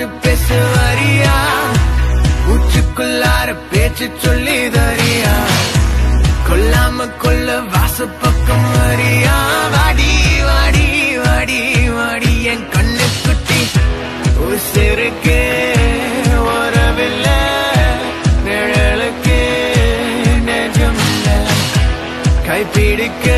கொஞ்சம் பேச வரியா? உச்சுக்குள்ளார பேச்சு சொல்லி தரியா? கொல்லாம கொல்ல வாச பக்கம் வரியா? வாடி வாடி வாடி வாடி என் கண்ணு குட்டி உசிருக்கு வரவில்லை நிழலுக்கு நெஜமில்லை. கைப்பிடிக்க